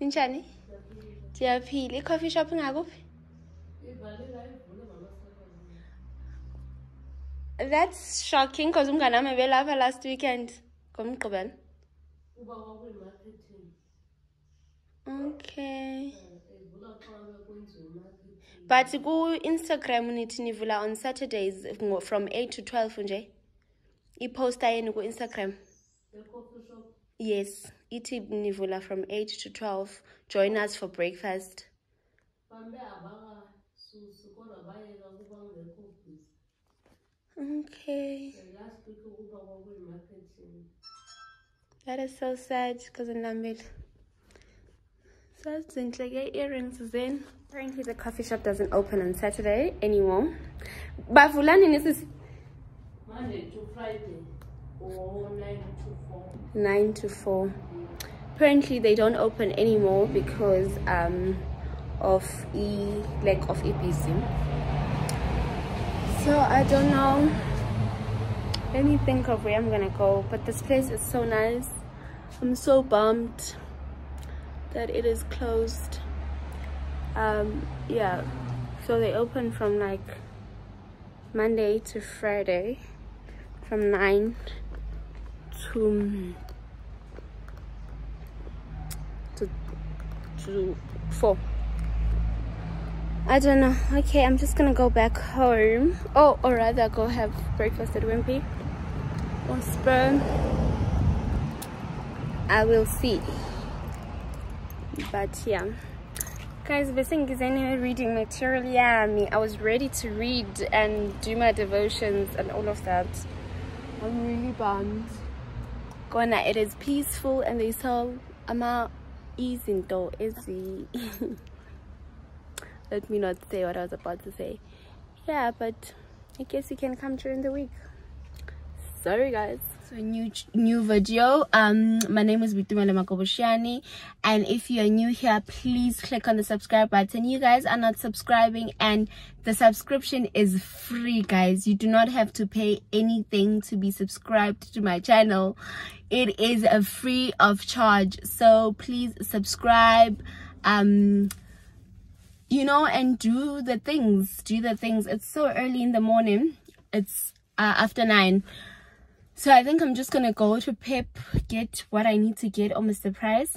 Ninjani? Ndiyaphila. I-coffee shop ngakuphi? That's shocking because umngane wami ebelapha last weekend ngomgqibelo. Okay. But ku-Instagram nithi nivula on Saturdays from 8 to 12 nje. I-poster yenu ku-Instagram. Yes, ithi nivula from 8 to 12. Join us for breakfast. Okay. That is so sad because in Lambeth. So it's like earrings then. Apparently the coffee shop doesn't open on Saturday anymore. But Bavulani is Monday to Friday or 9 to 4. 9 to 4. Apparently they don't open anymore because um of e lack of EPC. So I don't know. Let me think of where I'm gonna go. But this place is so nice. I'm so bummed that it is closed. Um yeah. So they open from like Monday to Friday from 9 to to to 4 I don't know. Okay, I'm just gonna go back home. Oh, or rather go have breakfast at Wimpy or Spur. I will see. But yeah. Guys, Bissing is anyway reading material. Yeah, I mean, I was ready to read and do my devotions and all of that. I'm really bummed. Gonna, it is peaceful and they sell ama izinto ezi let me not say what I was about to say. Yeah, but I guess you can come during the week. Sorry guys. So new new video. Um my name is Boitumelo Makobosheane and if you are new here please click on the subscribe button. You guys are not subscribing and the subscription is free guys. You do not have to pay anything to be subscribed to my channel. It is a free of charge. So please subscribe um you know and do the things do the things it's so early in the morning it's uh, after nine so i think i'm just gonna go to pep get what i need to get on mr price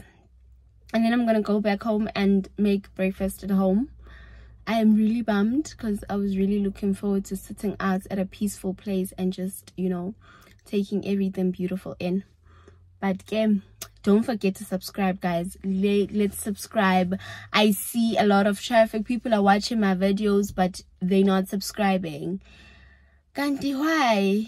and then i'm gonna go back home and make breakfast at home. I am really bummed because i was really looking forward to sitting out at a peaceful place and just you know taking everything beautiful in. But again don't forget to subscribe guys. Let, let's subscribe. I see a lot of traffic. People are watching my videos but they're not subscribing. Kanti why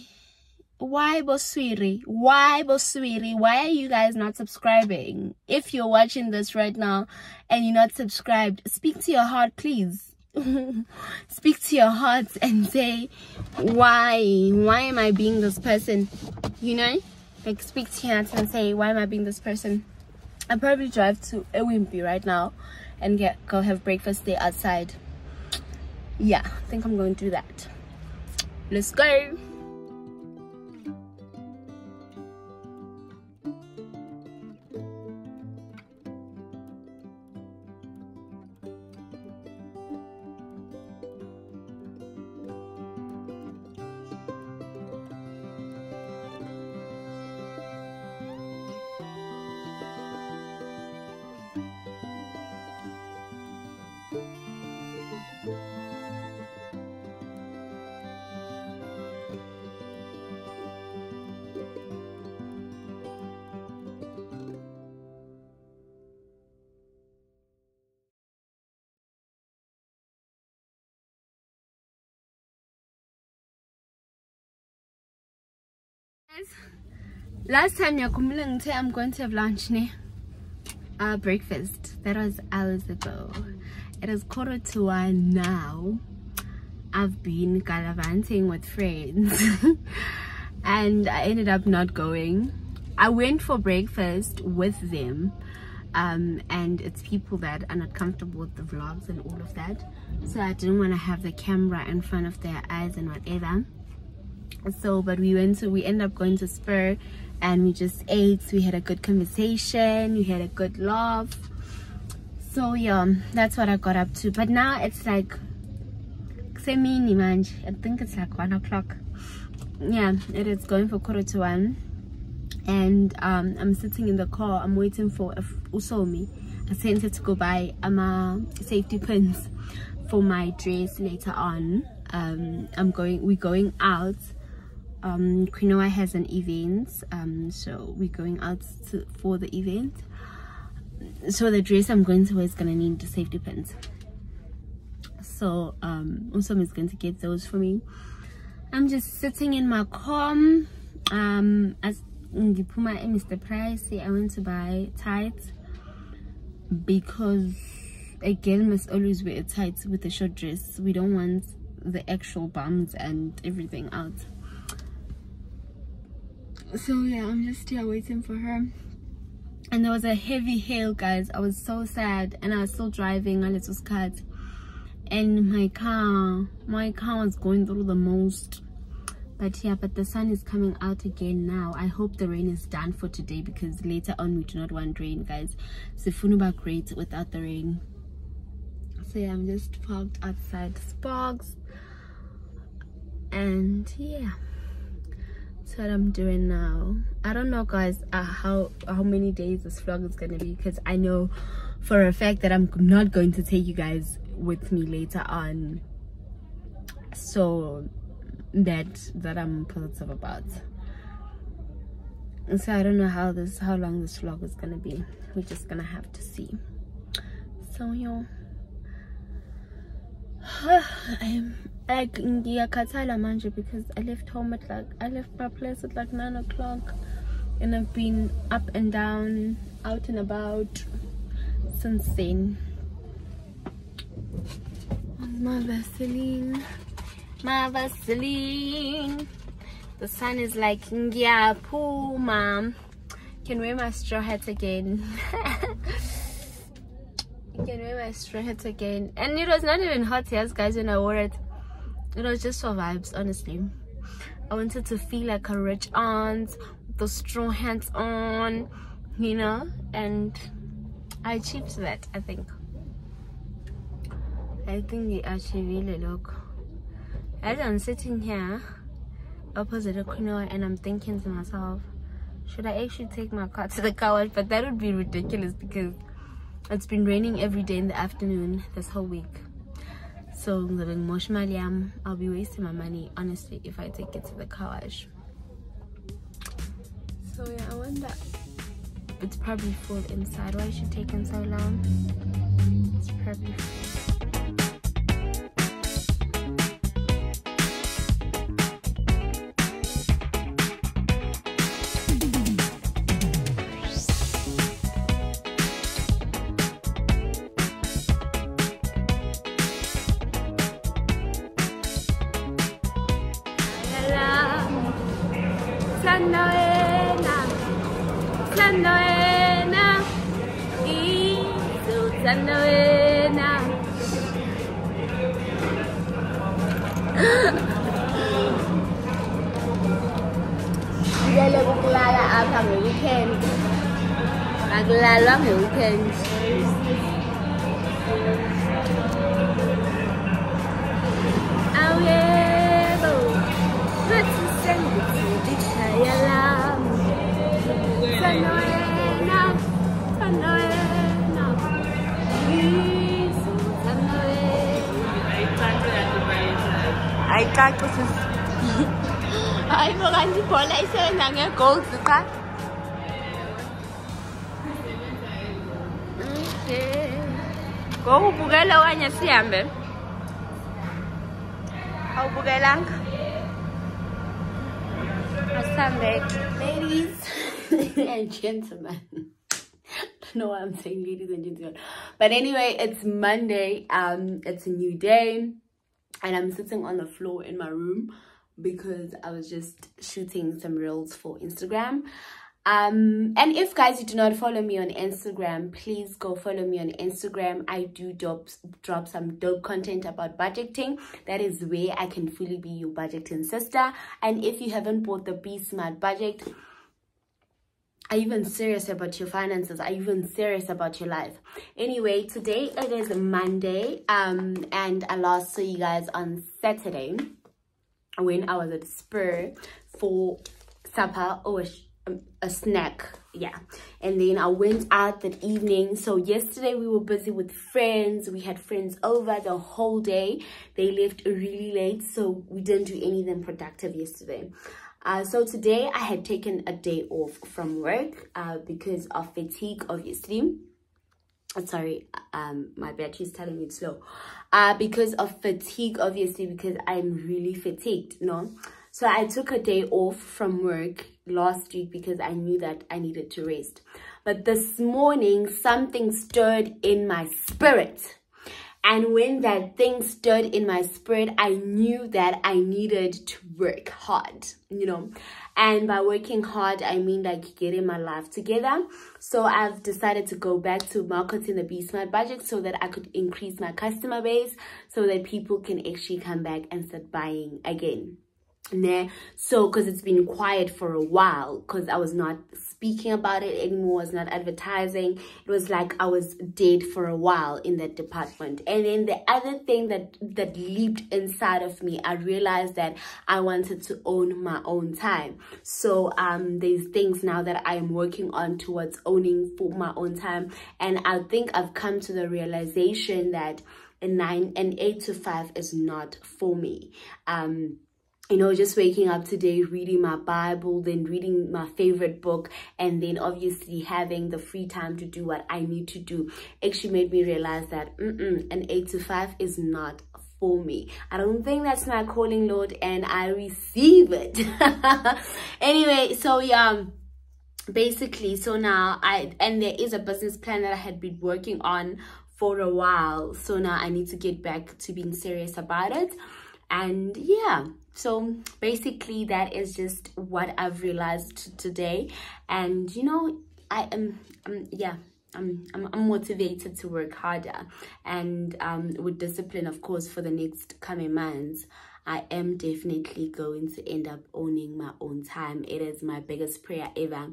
why boswiri? Why boswiri? Why are you guys not subscribing? If you're watching this right now and you're not subscribed speak to your heart please. Speak to your heart and say why? Why am i being this person? You know? Like speak to your heart and say why am i being this person? I'll probably drive to Ewimpi right now and get go have breakfast there outside. Yeah i think i'm going to do that. Let's go Guys, last time yakhumbula ngithe i'm going to have lunch ne? Uh breakfast. That was hours ago. It is quarter to one now. I've been gallivanting with friends. And i ended up not going. I went for breakfast with them. Um and it's people that are not comfortable with the vlogs and all of that. So i didn't want to have the camera in front of their eyes and whatever so but we went to we ended up going to spur and we just ate. We had a good conversation. We had a good laugh. So yeah that's what i got up to. But now it's like manj i think it's like one o'clock. Yeah it is going for quarter to one. And um, i'm sitting in the car. I'm waiting for usomi i sent her to go buy um safety pins for my dress later on. Um i'm going we're going out um quinoa has an event um so we're going out to, for the event. So the dress i'm going to wear is gonna need the safety pins. So um also is going to get those for me. I'm just sitting in my car um as my mr price i went to buy tights because a girl must always wear tights with a short dress. We don't want the actual bums and everything out so yeah i'm just here waiting for her. And there was a heavy hail guys. I was so sad and i was still driving and it was cut and my car my car was going through the most. But yeah but the sun is coming out again now. I hope the rain is done for today because later on we do not want rain guys. Sifunuba great without the rain. So yeah i'm just parked outside sparks. And yeah that's what i'm doing now. I don't know guys uh, how how many days this vlog is gonna be because i know for a fact that i'm not going to take you guys with me later on. So that that i'm positive about. So i don't know how this how long this vlog is gonna be. We're just gonna have to see. So yeah i'm like ngiyakhathala manje because i left home at like i left my place at like nine o'clock and i've been up and down out and about since then. My vaseline. My vaseline. The sun is like mom can wear my straw hat again my hat again. And it was not even hot yes guys when i wore it. It was just for vibes honestly. I wanted to feel like a rich aunt the straw hats on you know and i achieved that i think. I think we achieved really look. As i'm sitting here opposite the quinoa and i'm thinking to myself should i actually take my car to the car wash? But that would be ridiculous because it's been raining every day in the afternoon this whole week. So living moshmaliam i'll be wasting my money honestly if i take it to the car wash so yeah i wonder it's probably full inside. Why is she taking so long? It's probably full Sanoena Sanoena Isu Sanoena Đây là cuộc la là ở phòng Hữu Khen. Hoặc là lớp Hữu Khen. Ay kızım. Ay bu kanci polise nange gol tutar. Kokubukela okanye sihambe? Awubukelanga? Asihambe ladies. and gentlemen. Know why I'm saying ladies and gentlemen. But anyway it's Monday. Um it's a new day. And I'm sitting on the floor in my room because I was just shooting some reels for Instagram. Um and if guys you do not follow me on instagram please go follow me on instagram. I do drop drop some dope content about budgeting. That is where i can fully be your budgeting sister. And if you haven't bought the be smart budget are you even serious about your finances? Are you even serious about your life? Anyway today it is monday um and i last saw you guys on saturday when i was at spur for supper or a, a snack yeah. And then i went out that evening. So yesterday we were busy with friends. We had friends over the whole day. They left really late so we didn't do anything productive yesterday uh, so today I had taken a day off from work uh, because of fatigue, obviously. Sorry, um, my battery is telling me it's slow. Uh, because of fatigue, obviously, because I'm really fatigued, no? So I took a day off from work last week because I knew that I needed to rest. But this morning, something stirred in my spirit and when that thing stood in my spirit, I knew that I needed to work hard, you know. And by working hard, I mean like getting my life together. So I've decided to go back to marketing the Be Smart budget so that I could increase my customer base so that people can actually come back and start buying again nah so because it's been quiet for a while because i was not speaking about it anymore was not advertising. It was like i was dead for a while in that department. And then the other thing that that leaped inside of me i realized that i wanted to own my own time. So um there's things now that i am working on towards owning for my own time. And i think i've come to the realization that a nine and eight to five is not for me. Um you know, just waking up today, reading my Bible, then reading my favorite book, and then obviously having the free time to do what I need to do actually made me realize that mm -mm, an 8 to 5 is not for me. I don't think that's my calling, Lord, and I receive it. anyway, so yeah basically so now i and there is a business plan that i had been working on for a while so now i need to get back to being serious about it and yeah so basically that is just what i've realized today and you know i am um, yeah I'm, I'm, motivated to work harder and um, with discipline of course for the next coming months I am definitely going to end up owning my own time. It is my biggest prayer ever.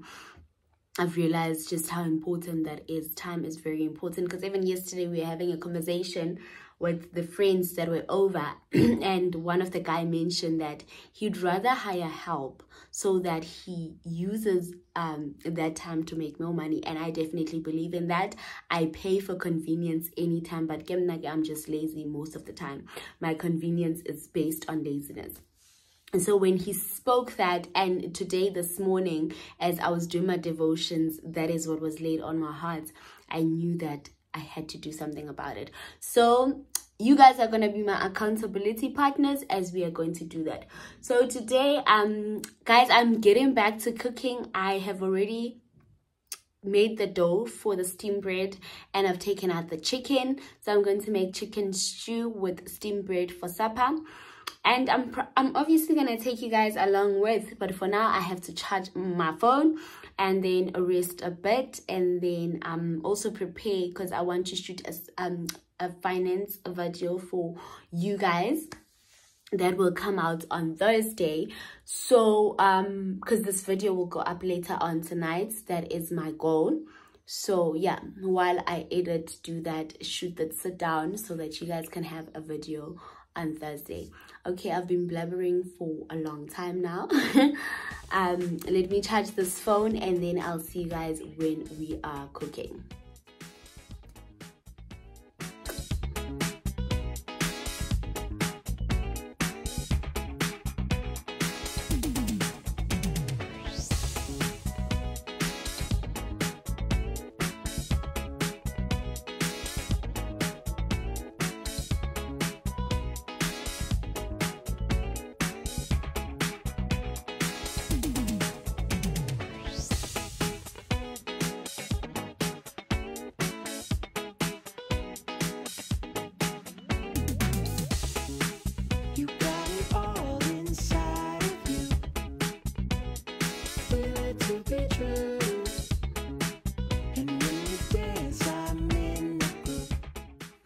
I've realized just how important that is. Time is very important because even yesterday we were having a conversation with the friends that were over and one of the guy mentioned that he'd rather hire help so that he uses um, that time to make more money and i definitely believe in that. I pay for convenience anytime but i'm just lazy most of the time. My convenience is based on laziness and so when he spoke that and today this morning as i was doing my devotions that is what was laid on my heart i knew that I had to do something about it. So you guys are going to be my accountability partners as we are going to do that. So today, um, guys, I'm getting back to cooking. I have already made the dough for the steam bread and I've taken out the chicken. So I'm going to make chicken stew with steam bread for supper and i'm i'm obviously gonna take you guys along with but for now i have to charge my phone and then rest a bit and then um also prepare because i want to shoot a, um a finance video for you guys that will come out on thursday. So um because this video will go up later on tonight that is my goal. So yeah while i edit do that shoot that sit down so that you guys can have a video on Thursday. Okay, I've been blabbering for a long time now. um, let me charge this phone and then I'll see you guys when we are cooking.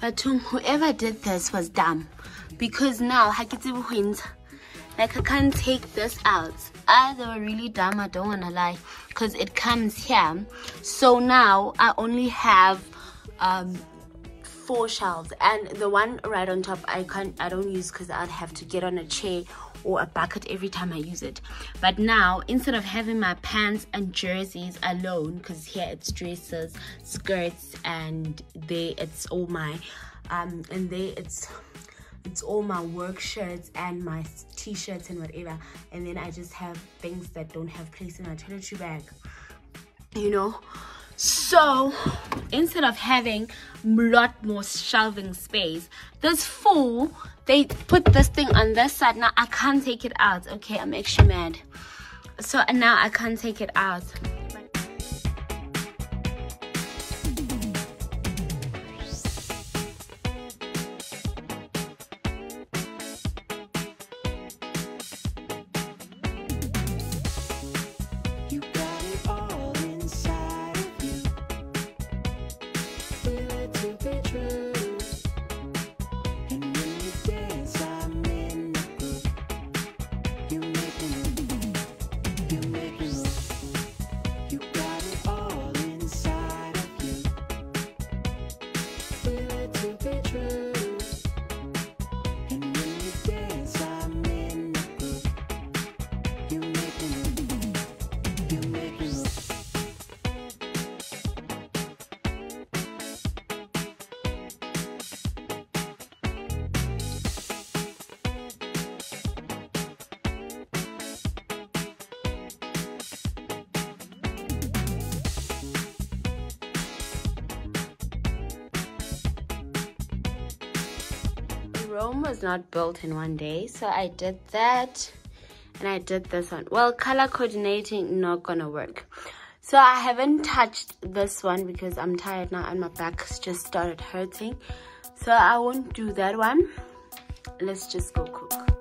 But whoever did this was dumb. Because now, like I can't take this out. I they were really dumb I don't want to lie because it comes here so now I only have um four shelves and the one right on top I can't I don't use because I'd have to get on a chair or a bucket every time I use it. But now instead of having my pants and jerseys alone because here it's dresses skirts and there it's all my um and there it's it's all my work shirts and my t-shirts and whatever. And then i just have things that don't have place in my toiletry bag. You know so instead of having a lot more shelving space this fool they put this thing on this side. Now i can't take it out. Okay i'm actually mad. So now i can't take it out Rome was not built in one day, so I did that and I did this one. Well, color coordinating not gonna work. So I haven't touched this one because I'm tired now and my back just started hurting. So I won't do that one. Let's just go cook.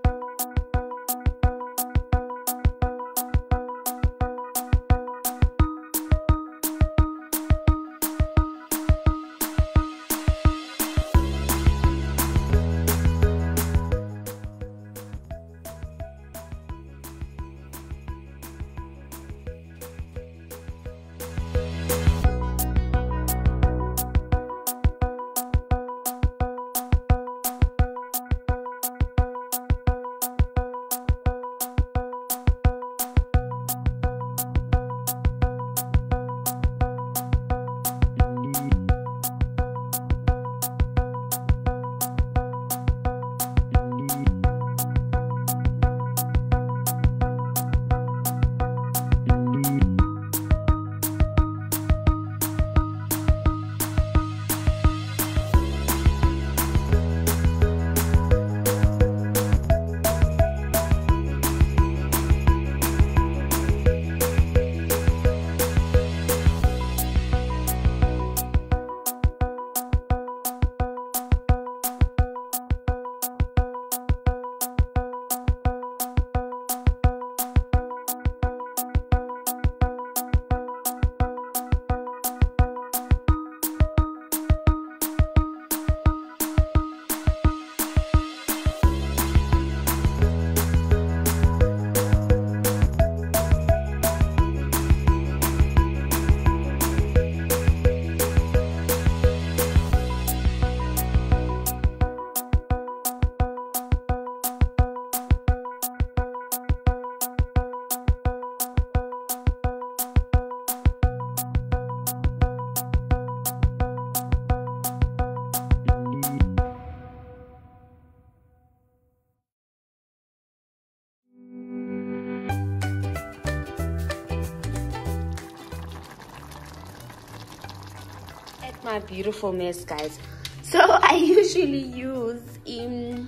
Beautiful mess guys. So i usually use in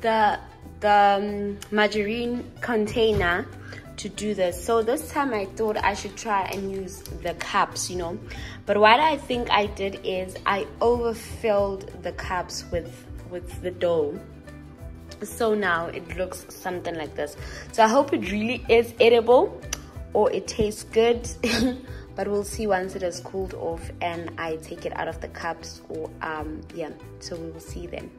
the the um, margarine container to do this. So this time i thought i should try and use the cups you know. But what i think i did is i overfilled the cups with with the dough. So now it looks something like this. So i hope it really is edible or it tastes good but we'll see once it has cooled off and I take it out of the cups or um yeah so we will see then